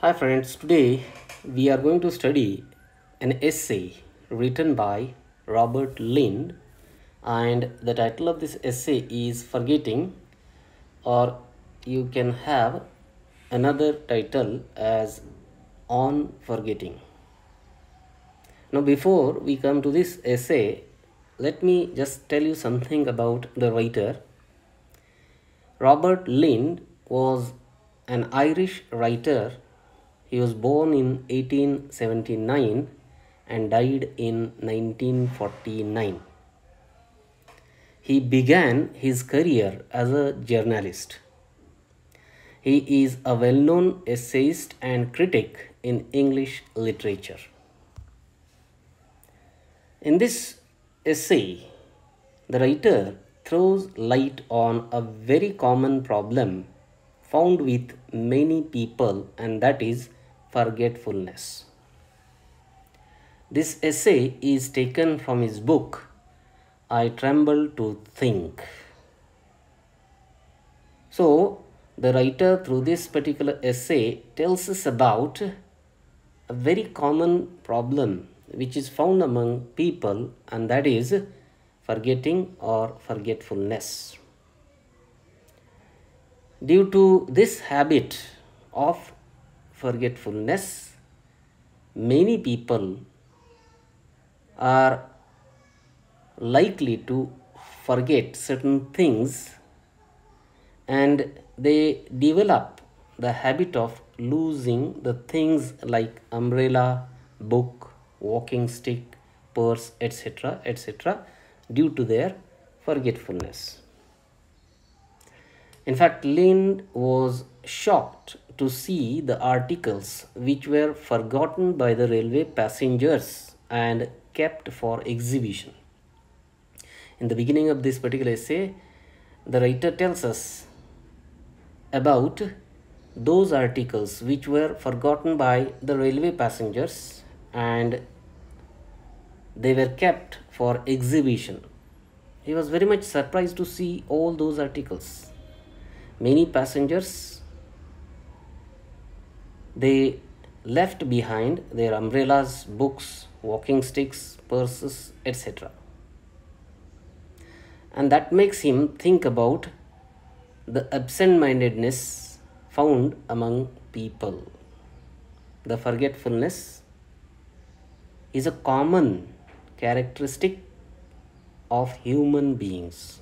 Hi friends, today we are going to study an essay written by Robert Lynd and the title of this essay is Forgetting or you can have another title as On Forgetting. Now before we come to this essay, let me just tell you something about the writer. Robert Lynd was an Irish writer he was born in 1879 and died in 1949. He began his career as a journalist. He is a well known essayist and critic in English literature. In this essay, the writer throws light on a very common problem found with many people, and that is forgetfulness. This essay is taken from his book, I Tremble to Think. So, the writer, through this particular essay, tells us about a very common problem which is found among people, and that is forgetting or forgetfulness. Due to this habit of forgetfulness, many people are likely to forget certain things and they develop the habit of losing the things like umbrella, book, walking stick, purse, etc. etc. due to their forgetfulness. In fact, Lynd was shocked to see the articles which were forgotten by the railway passengers and kept for exhibition. In the beginning of this particular essay, the writer tells us about those articles which were forgotten by the railway passengers and they were kept for exhibition. He was very much surprised to see all those articles. Many passengers they left behind their umbrellas, books, walking sticks, purses, etc. And that makes him think about the absent mindedness found among people. The forgetfulness is a common characteristic of human beings.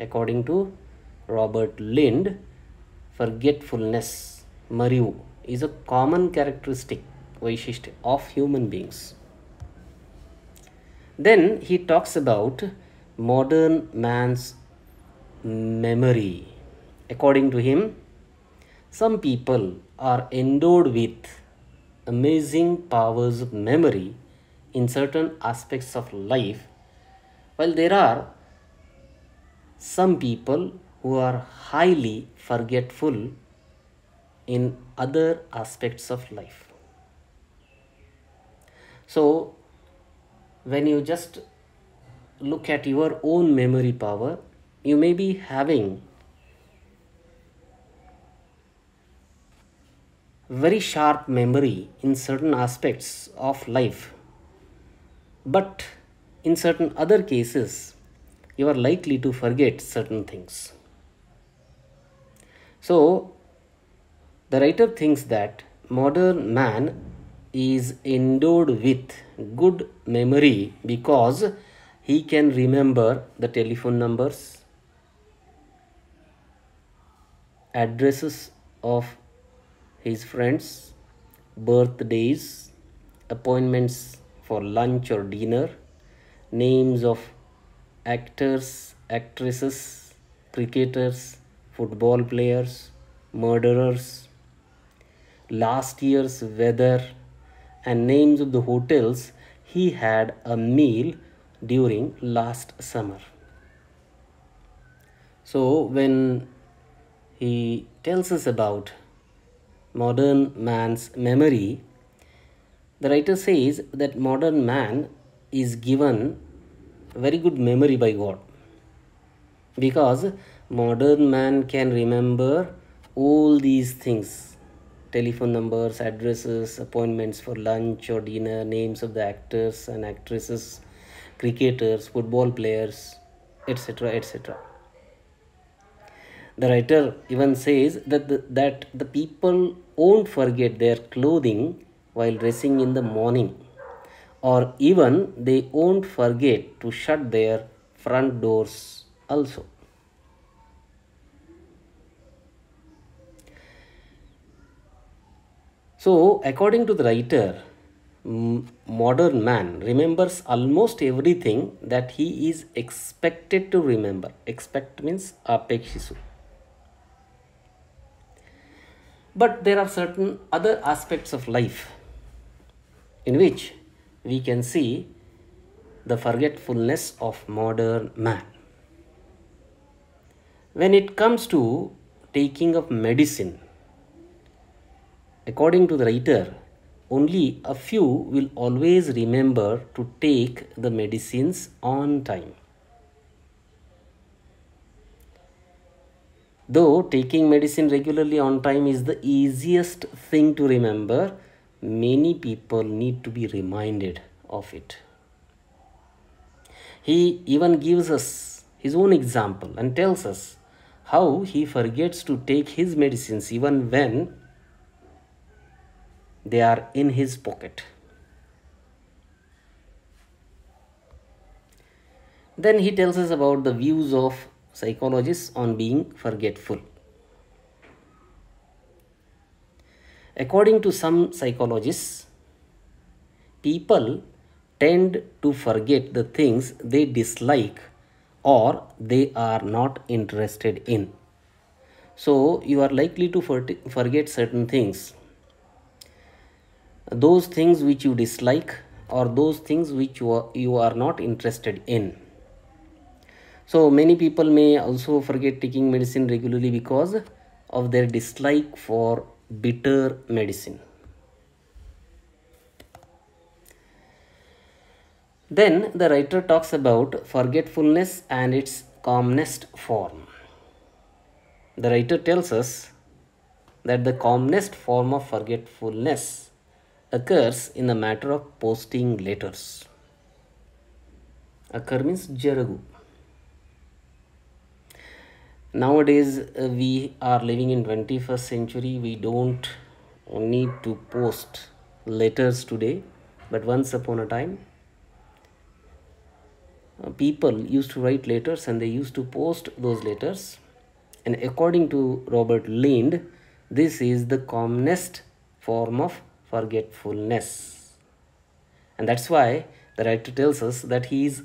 According to Robert Lynd, forgetfulness Mariu is a common characteristic of human beings. Then he talks about modern man's memory. According to him, some people are endowed with amazing powers of memory in certain aspects of life, while there are some people who are highly forgetful in other aspects of life. So, when you just look at your own memory power, you may be having very sharp memory in certain aspects of life, but in certain other cases, you are likely to forget certain things. So, the writer thinks that modern man is endowed with good memory because he can remember the telephone numbers, addresses of his friends, birthdays, appointments for lunch or dinner, names of actors, actresses, cricketers, football players, murderers, last year's weather and names of the hotels he had a meal during last summer. So when he tells us about modern man's memory, the writer says that modern man is given very good memory by God because modern man can remember all these things telephone numbers, addresses, appointments for lunch or dinner, names of the actors and actresses, cricketers, football players, etc. etc. The writer even says that the, that the people won't forget their clothing while dressing in the morning, or even they won't forget to shut their front doors also. So, according to the writer, modern man remembers almost everything that he is expected to remember. Expect means apekshisu. But there are certain other aspects of life in which we can see the forgetfulness of modern man. When it comes to taking of medicine, according to the writer, only a few will always remember to take the medicines on time. Though taking medicine regularly on time is the easiest thing to remember, many people need to be reminded of it. He even gives us his own example and tells us how he forgets to take his medicines even when they are in his pocket. Then he tells us about the views of psychologists on being forgetful. According to some psychologists, people tend to forget the things they dislike or they are not interested in. So, you are likely to forget certain things. Those things which you dislike or those things which you are, you are not interested in so many people may also forget taking medicine regularly because of their dislike for bitter medicine. Then the writer talks about forgetfulness and its calmest form. The writer tells us that the calmest form of forgetfulness occurs in the matter of posting letters. Occur means jaragu nowadays uh, we are living in 21st century. We don't need to post letters today but once upon a time uh, people used to write letters and they used to post those letters. And according to robert lynd this is the commonest form of forgetfulness and that's why the writer tells us that he is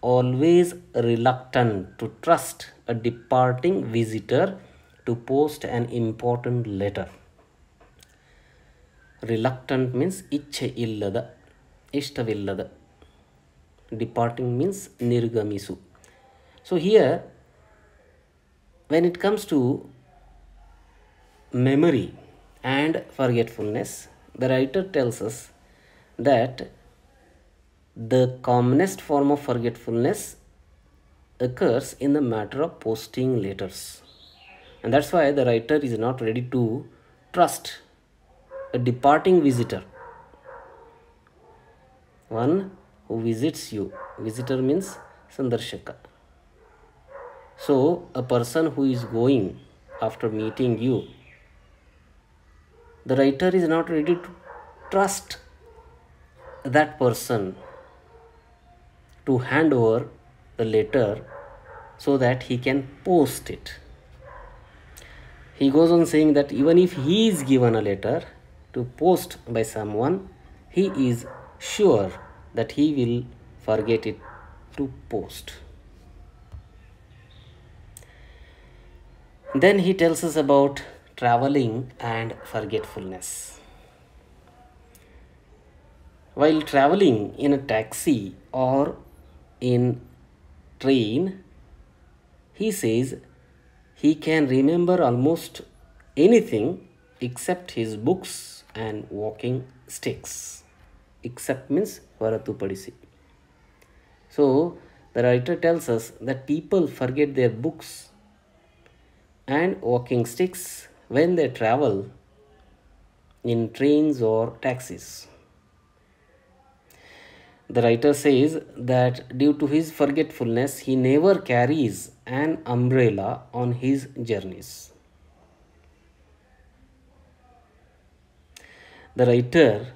always reluctant to trust a departing visitor to post an important letter. Reluctant means ichche illada, ishtavilada. Departing means nirgamisu. So here, when it comes to memory and forgetfulness, the writer tells us that the commonest form of forgetfulness occurs in the matter of posting letters. And that's why the writer is not ready to trust a departing visitor. One who visits you. Visitor means Sandarshaka. So, a person who is going after meeting you, the writer is not ready to trust that person to hand over the letter so that he can post it. He goes on saying that even if he is given a letter to post by someone, he is sure that he will forget it to post. Then he tells us about traveling and forgetfulness. While traveling in a taxi or in train, he says he can remember almost anything except his books and walking sticks. Except means varatu padisi. So the writer tells us that people forget their books and walking sticks when they travel in trains or taxis. The writer says that due to his forgetfulness, he never carries an umbrella on his journeys. The writer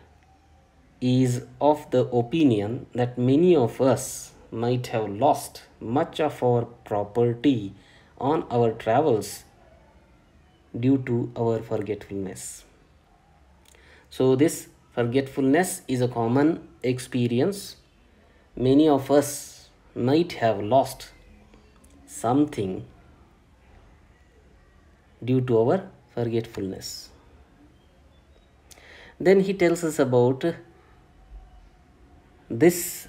is of the opinion that many of us might have lost much of our property on our travels due to our forgetfulness. So, this forgetfulness is a common experience. Many of us might have lost something due to our forgetfulness. Then he tells us about this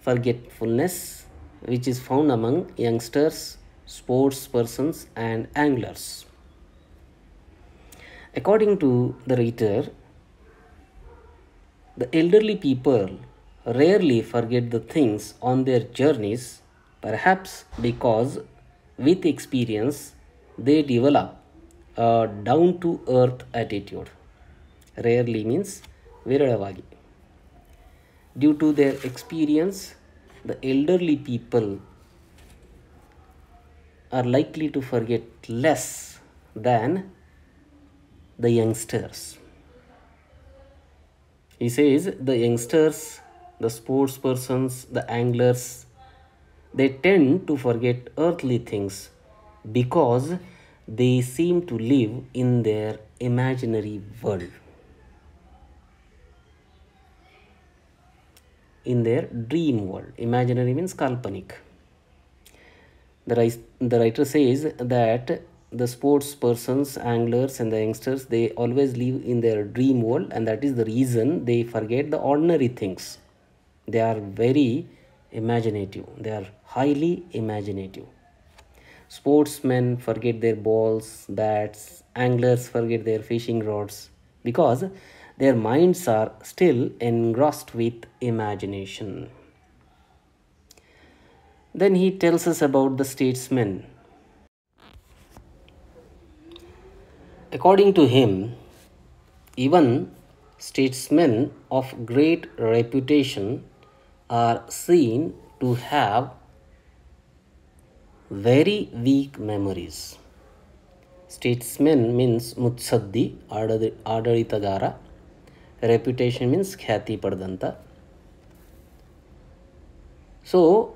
forgetfulness which is found among youngsters, sports persons and anglers. According to the writer, the elderly people rarely forget the things on their journeys, perhaps because with experience they develop a down to earth attitude. Rarely means viradavagi. Due to their experience, the elderly people are likely to forget less than the youngsters. He says the youngsters, the sports persons, the anglers, they tend to forget earthly things because they seem to live in their imaginary world. in their dream world. Imaginary means kalpanik. The, the writer says that the sports persons, anglers and the youngsters, they always live in their dream world and that is the reason they forget the ordinary things. They are very imaginative. They are highly imaginative. Sportsmen forget their balls, bats, anglers forget their fishing rods because their minds are still engrossed with imagination. Then he tells us about the statesmen. According to him, even statesmen of great reputation are seen to have very weak memories. Statesman means mutsaddi, adalitagara. Reputation means khyati pardanta. So,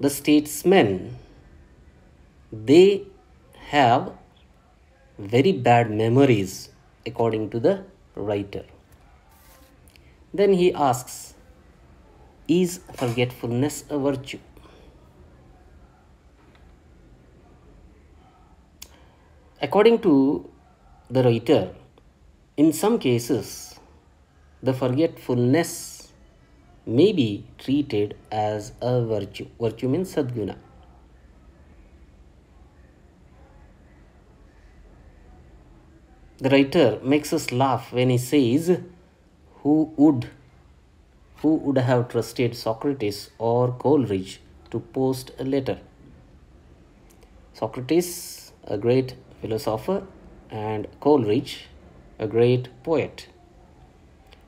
the statesmen, they have very bad memories according to the writer then he asks is forgetfulness a virtue according to the writer in some cases, the forgetfulness may be treated as a virtue. Virtue means sadguna. The writer makes us laugh when he says, Who would who would have trusted Socrates or Coleridge to post a letter? Socrates, a great philosopher, and Coleridge, a great poet.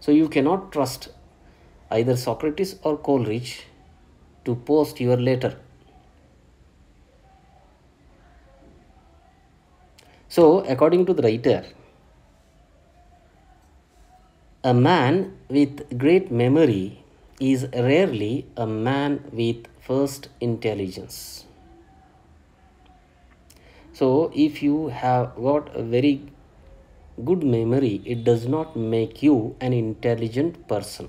So you cannot trust either Socrates or Coleridge to post your letter. So, according to the writer, a man with great memory is rarely a man with first intelligence. So, if you have got a very good memory, it does not make you an intelligent person.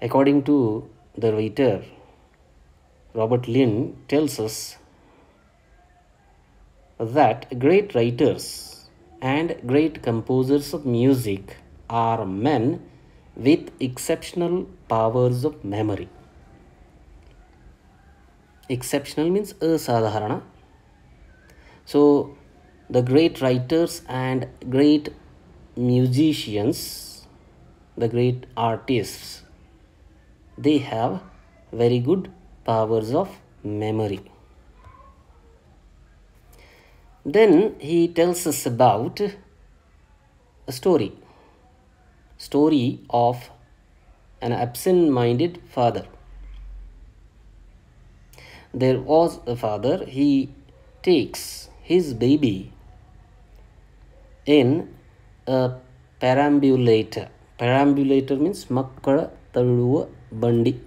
According to the writer, Robert Lynd tells us that great writers and great composers of music are men with exceptional powers of memory. Exceptional means asadharana. So the great writers and great musicians, the great artists, they have very good powers of memory. Then he tells us about a story. Story of an absent-minded father. There was a father, he takes his baby in a perambulator. Perambulator means makkala taluva bandi.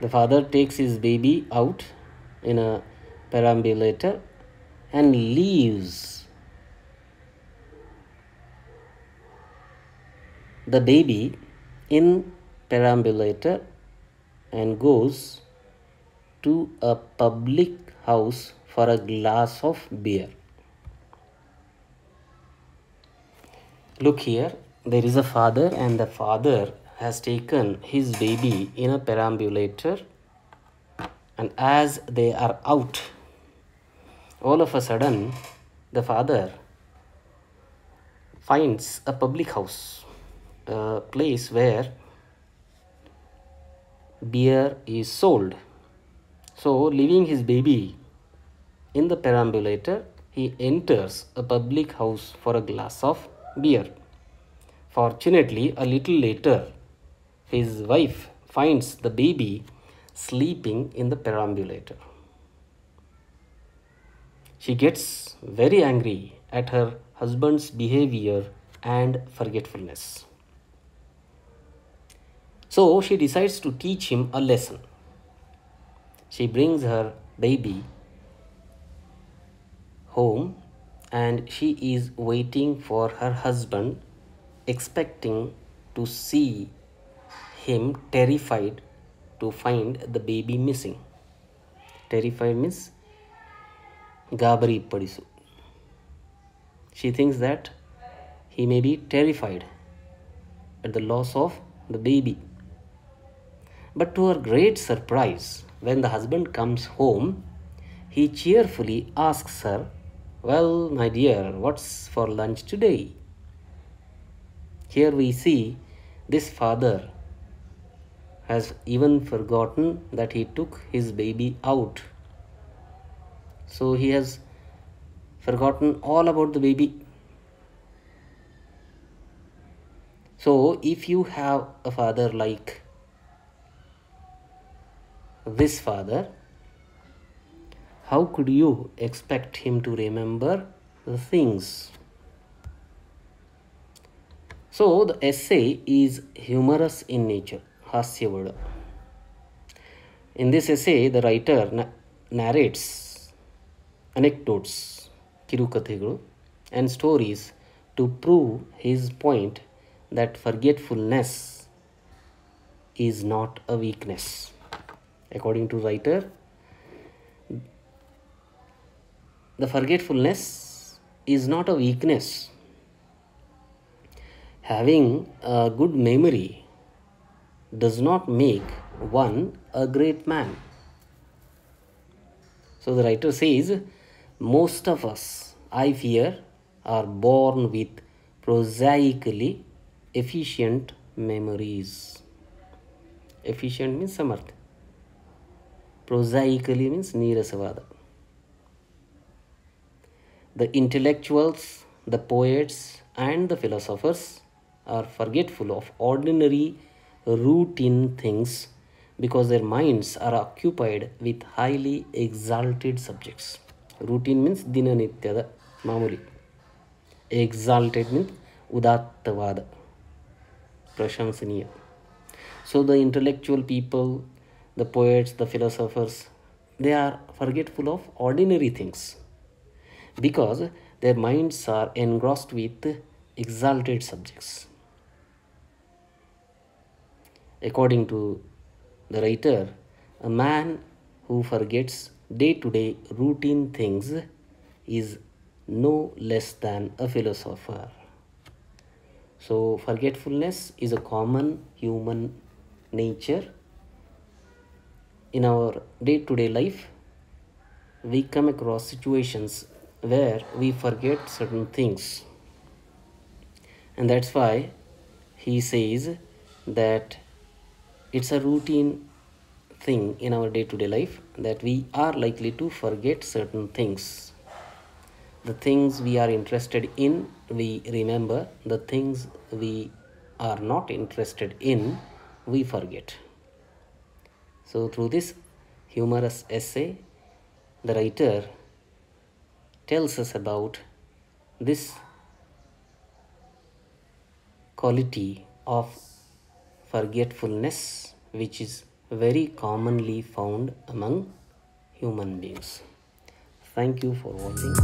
The father takes his baby out in a perambulator and leaves the baby in perambulator and goes to a public house for a glass of beer. Look here, there is a father and the father has taken his baby in a perambulator and as they are out all of a sudden the father finds a public house a place where beer is sold. So leaving his baby in the perambulator he enters a public house for a glass of beer. Fortunately a little later his wife finds the baby sleeping in the perambulator. She gets very angry at her husband's behavior and forgetfulness. So she decides to teach him a lesson. She brings her baby home and she is waiting for her husband, expecting to see him terrified to find the baby missing. Terrified means Gabari Padisu. She thinks that he may be terrified at the loss of the baby. But to her great surprise, when the husband comes home, he cheerfully asks her, Well, my dear, what's for lunch today? Here we see this father has even forgotten that he took his baby out. So he has forgotten all about the baby. So if you have a father like this father, how could you expect him to remember the things? So the essay is humorous in nature. ಹಾಸ್ಯವಳು In this essay, the writer na narrates anecdotes, kirukathegulu, and stories to prove his point that forgetfulness is not a weakness. According to writer, the forgetfulness is not a weakness. Having a good memory does not make one a great man. So the writer says, most of us, I fear, are born with prosaically efficient memories. Efficient means samarth. Prosaically means nirasavada. The intellectuals, the poets, and the philosophers are forgetful of ordinary routine things because their minds are occupied with highly exalted subjects. Routine means dinanityada mamuli. Exalted means udattavada, prashansaniya. So the intellectual people, the poets, the philosophers, they are forgetful of ordinary things because their minds are engrossed with exalted subjects. According to the writer, a man who forgets day to day routine things is no less than a philosopher. So, forgetfulness is a common human nature. In our day to day life, we come across situations where we forget certain things. And that's why he says that it's a routine thing in our day to day life that we are likely to forget certain things. The things we are interested in, we remember. The things we are not interested in, we forget. So, through this humorous essay, the writer tells us about this quality of forgetfulness, which is very commonly found among human beings. Thank you for watching.